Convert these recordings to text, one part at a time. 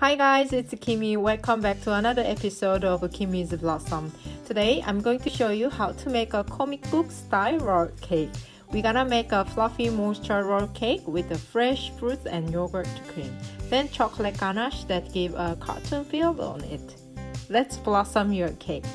Hi guys, it's Kimmy. Welcome back to another episode of Kimmy's Blossom. Today I'm going to show you how to make a comic book style roll cake. We're gonna make a fluffy moisture roll cake with the fresh fruits and yogurt cream. Then chocolate ganache that give a cartoon feel on it. Let's blossom your cake.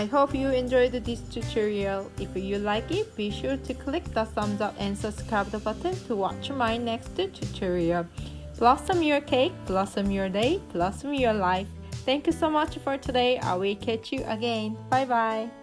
I hope you enjoyed this tutorial. If you like it, be sure to click the thumbs up and subscribe the button to watch my next tutorial. Blossom your cake, blossom your day, blossom your life. Thank you so much for today. I will catch you again. Bye bye.